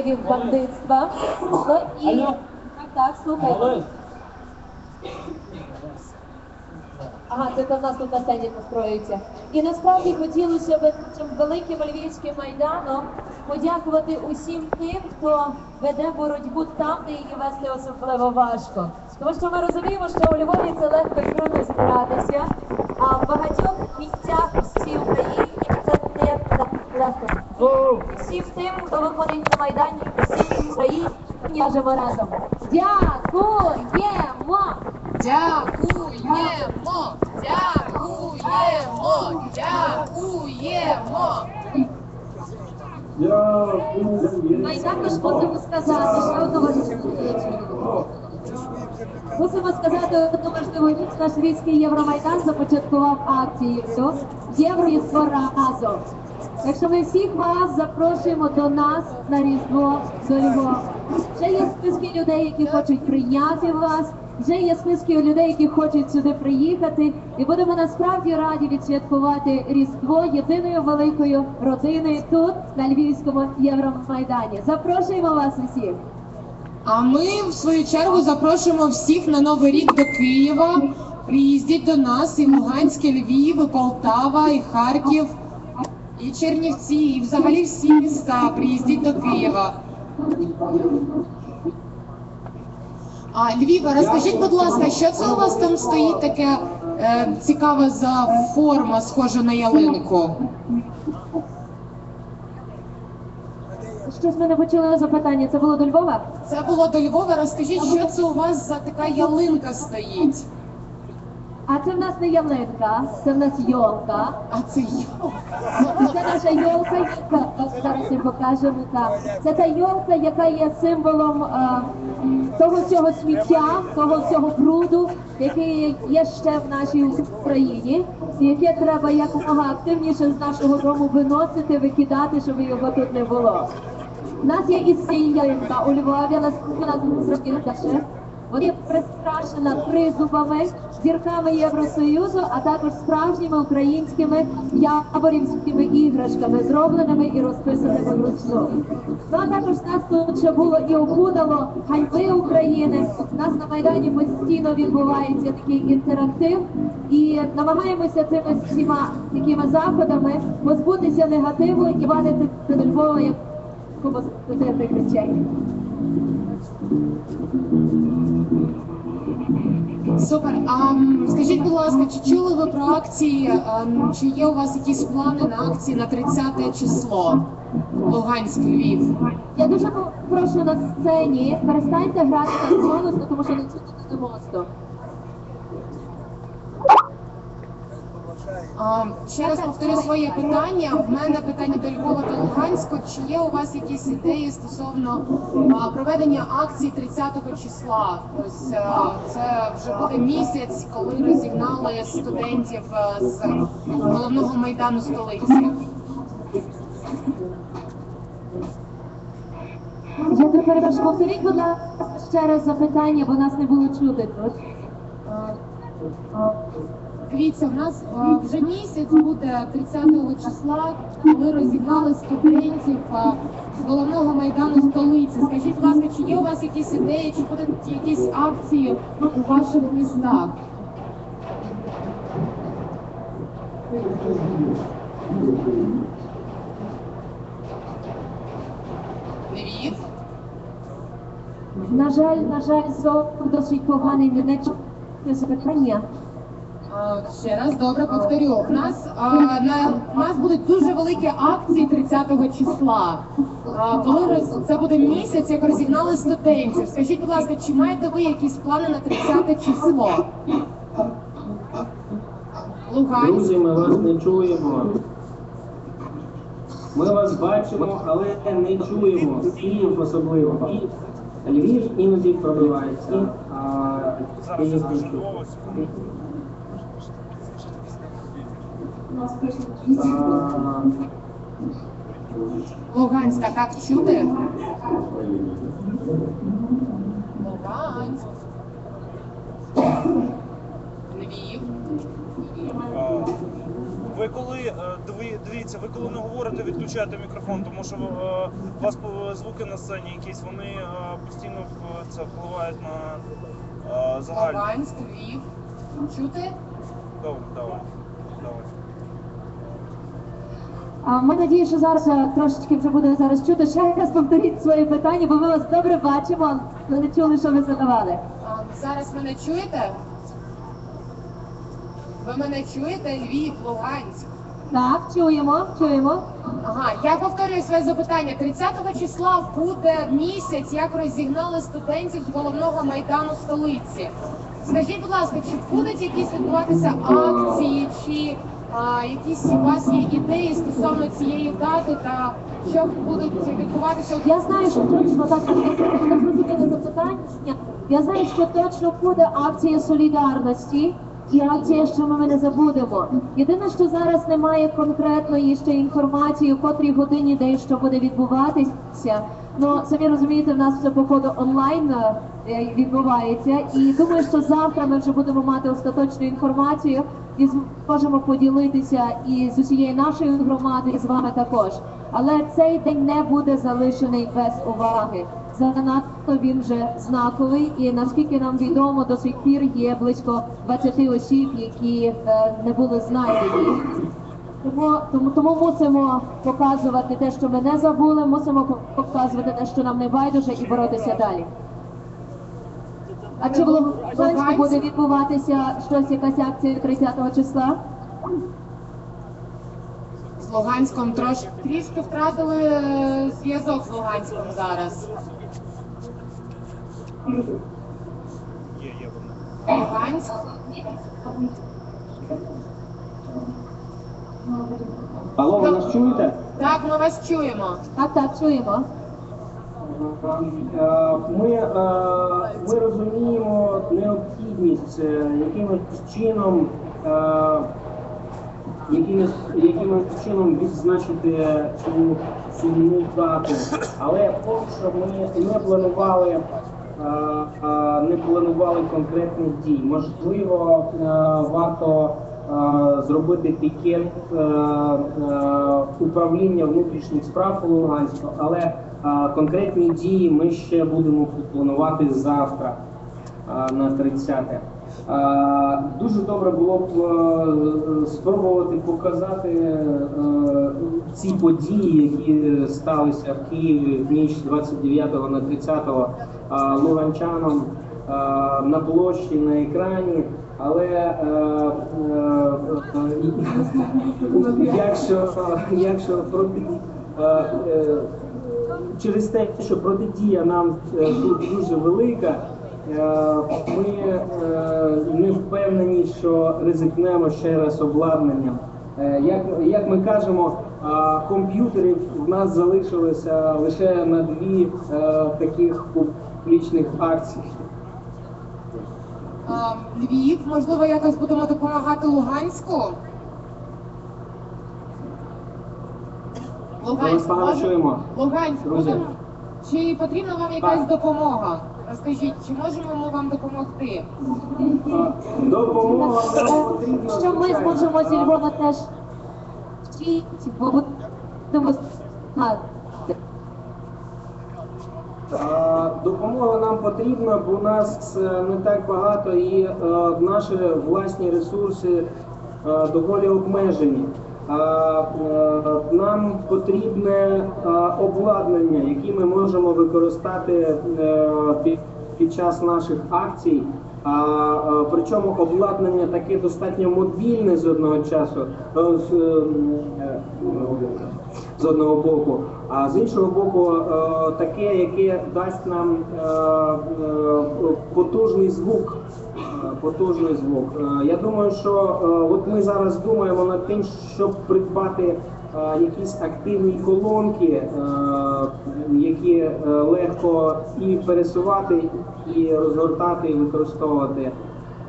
від бандитства. Ну і так, так, слухайте. Ага, це то в нас тут на сцені настроюється. І насправді хотілося б цим великим львівським майданом подякувати усім тим, хто веде боротьбу там, де її вести особливо важко. Тому що ми розуміємо, що у Львові це легко і трудно збиратися, а в багатьох місцях у всій Україні це не так легко. Всім тим, хто виходить на майдані, всім Україні кажемо разом. Дякуємо! Дякуємо! Дякуємо! Дякуємо! Й також мусимо сказати, що одну важливу Мусимо сказати одну важливу річ. Наш Львівський Євромайдан започаткував акцію Євро і разом. Так що ми всіх вас запрошуємо до нас на Різдво до Львова. Вже є списки людей, які хочуть прийняти вас. Вже є списки людей, які хочуть сюди приїхати, і будемо насправді раді відсвяткувати Різдво єдиною великою родиною тут на Львівському Євромайдані. Запрошуємо вас усіх. А ми в свою чергу запрошуємо всіх на новий рік до Києва. Приїздіть до нас і Луганськ, і Львів, і Полтава, і Харків, і Чернівці, і взагалі всі міста. Приїздіть до Києва. А Львіва, розкажіть, будь ласка, що це у вас там стоїть таке е, цікаве за форма, схожа на ялинку? Щось ми не почули запитання. Це було до Львова? Це було до Львова. Розкажіть, що це у вас за така ялинка стоїть? А це в нас не ялинка, це в нас йолка. А це йо. Це наша йолка, яка зараз я покажемо так. Це та йолка, яка є символом е, того всього сміття, того всього бруду, який є ще в нашій Україні, і яке треба якомога активніше з нашого дому виносити, викидати, щоб його тут не було. У нас є і ялинка у Львові, але вона зробила ще. Вона є прикрашена тризубами, зірками Євросоюзу, а також справжніми українськими яворівськими іграшками, зробленими і розписаними вручну. Ну а також нас тут ще було і опудало ганьби України. У нас на майдані постійно відбувається такий інтерактив, і намагаємося цими всіма такими заходами позбутися негативу і вадити до Львова як позитивних речей. Супер. А скажіть, будь ласка, чи чули ви про акції? Е, чи є у вас якісь плани на акції на 30 число? Луганськ Львів? Я дуже прошу на сцені. Перестаньте грати на бонусно, тому що не чути 90. Ще раз повторю своє питання. В мене питання до Львова та Луганську. Чи є у вас якісь ідеї стосовно проведення акції 30 числа? Ось е, це вже буде місяць, коли розігнали студентів е, з головного майдану столиці. Я тепер повторіть, будь ласка, ще раз запитання, бо нас не було чути тут. Дивіться, в нас е, вже місяць буде 30 числа, коли розігнали студентів е, з головного майдану столиці. Скажіть, будь ласка, чи є у вас якісь ідеї, чи будуть якісь акції у ваших містах? Львів? На жаль, на жаль, звук досить поганий, не не чути запитання. Ще раз добре повторю. У нас а, на у нас будуть дуже великі акції 30-го числа. А, коли роз- це буде місяць, як розігнали студентів. Скажіть, будь ласка, чи маєте ви якісь плани на 30 число? Луганськ. Друзі, ми вас не чуємо. Ми вас бачимо, але не чуємо. Київ особливо. Львів іноді пробивається, а Київ не чує. Луганська, так чути? Луганськ. Львів. Ви коли е, дивіться, ви коли не говорите, відключайте мікрофон, тому що е, у вас звуки на сцені якісь, вони е, постійно це впливають на загальні. Луганськ, Львів. Чути? Добре, давай. Давай. А ми надію, що зараз е, трошечки вже буде зараз чути. Ще раз повторіть свої питання, бо ми вас добре бачимо, але не чули, що ви задавали. А, зараз мене чуєте? Ви мене чуєте? Львів, Луганськ. Так, чуємо, чуємо. Ага, я повторюю своє запитання. 30 числа буде місяць, як розігнали студентів з головного майдану столиці. Скажіть, будь ласка, чи будуть якісь відбуватися акції, чи а, якісь у вас є ідеї стосовно цієї дати та що будуть відбуватися? Я знаю, що точно так зрозуміли запитання. Я знаю, що точно буде акція солідарності і акція, що ми не забудемо. Єдине, що зараз немає конкретної ще інформації, у котрій годині де що буде відбуватися. Ну самі розумієте, в нас все походу онлайн е, відбувається, і думаю, що завтра ми вже будемо мати остаточну інформацію і зможемо поділитися і з усією нашою громадою, і з вами також. Але цей день не буде залишений без уваги. Занадто він вже знаковий, і наскільки нам відомо, до сих пір є близько 20 осіб, які е, не були знайдені. Тому, тому, тому мусимо показувати те, що ми не забули, мусимо показувати те, що нам не байдуже, і боротися далі. А чи в Луганську буде відбуватися щось, якась акція 30 числа? З Луганськом трош... трішки втратили е, зв'язок з Луганськом зараз. Є, є вони. Луганськ. Алло, ви нас чуєте? Так, ми вас чуємо. Так, так, чуємо. Ми, е, ми розуміємо необхідність е, якимось чином, е, якимось, якимось чином відзначити цю сумну дату, але поки що ми не планували. Не планували конкретних дій. Можливо, варто зробити пікет е, е, управління внутрішніх справ у Луганську, але е, конкретні дії ми ще будемо планувати завтра е, на 30. Е, Дуже добре було б е, спробувати показати е, ці події, які сталися в Києві в ніч з 29 на 30 е, луганчанам е, на площі на екрані. Але е, е, е, якщо, через те, що протидія нам тут дуже велика, ми не впевнені, що ризикнемо ще раз обладнанням. Як, як ми кажемо, комп'ютерів в нас залишилося лише на дві таких публічних акції. Львів, можливо, якось будемо допомагати Луганську. Ми вас Луганськ, погано може- чуємо. Луганськ, Друзі. будемо- чи потрібна вам якась Так. допомога? Розкажіть, чи можемо ми вам допомогти? А, Допомога нам потрібна. Що ми звичайно. зможемо зі Львова теж вчити, бо будемо знати. А, Допомога нам потрібна, бо у нас е, не так багато і е, наші власні ресурси е, доволі обмежені. А, Нам потрібне обладнання, яке ми можемо використати під, час наших акцій. Причому обладнання таке достатньо мобільне з одного часу. З, одного боку, а з іншого боку, е, таке, яке дасть нам е, е, потужний звук. Потужний звук. Я думаю, що от ми зараз думаємо над тим, щоб придбати якісь активні колонки, які легко і пересувати, і розгортати, і використовувати.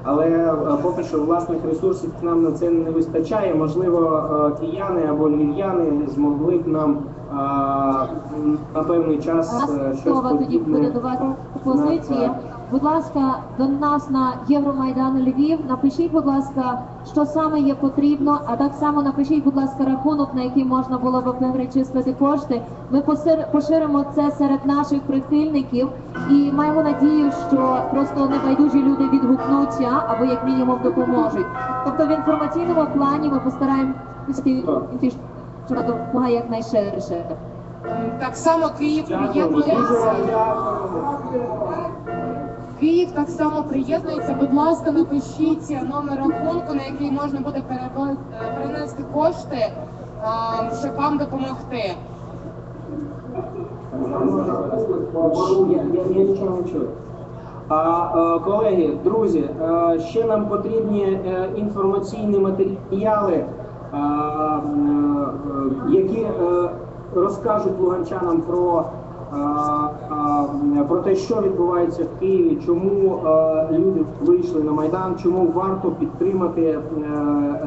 Але е, поки що власних ресурсів нам на це не вистачає. Можливо, е, кияни або львів'яни змогли б нам е, на певний час щось подібне на- будь ласка, до нас на Євромайдан Львів. Напишіть, будь ласка, що саме є потрібно, а так само напишіть, будь ласка, рахунок, на який можна було б перечислити кошти. Ми поширимо це серед наших прихильників і маємо надію, що просто небайдужі люди відгукнуться або як мінімум допоможуть. Тобто в інформаційному плані ми постараємося, що допомога якнайширше. Так само Київ приєднується. Київ так само приєднується. Будь ласка, напишіть номер рахунку, на який можна буде е, перенести кошти, щоб вам допомогти. А, е, колеги, друзі, е, ще нам потрібні інформаційні матеріали, які розкажуть луганчанам про, про те, що відбувається в Києві, чому люди вийшли на Майдан, чому варто підтримати е,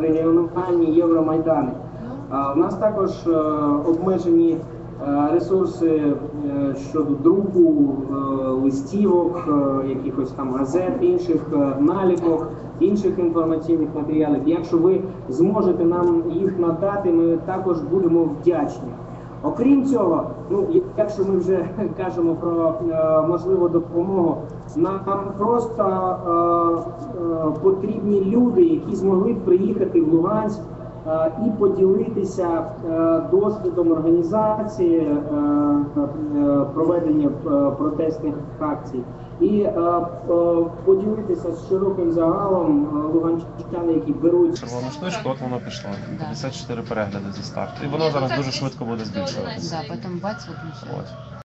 регіональні Євромайдани. У нас також е, обмежені е, ресурси щодо друку, листівок, якихось там газет, інших наліпок, інших інформаційних матеріалів. Якщо ви зможете нам їх надати, ми також будемо вдячні. Окрім цього, ну якщо ми вже кажемо про е, можливу допомогу, нам просто е, е, потрібні люди, які змогли приїхати в Луганськ і поділитися е, досвідом організації е, е, проведення протестних акцій і поділитися з широким загалом луганчани, які беруть Червону штучку, от воно пішло. 54 перегляди за старт. І воно зараз дуже швидко буде збільшуватися. Да, бац. От.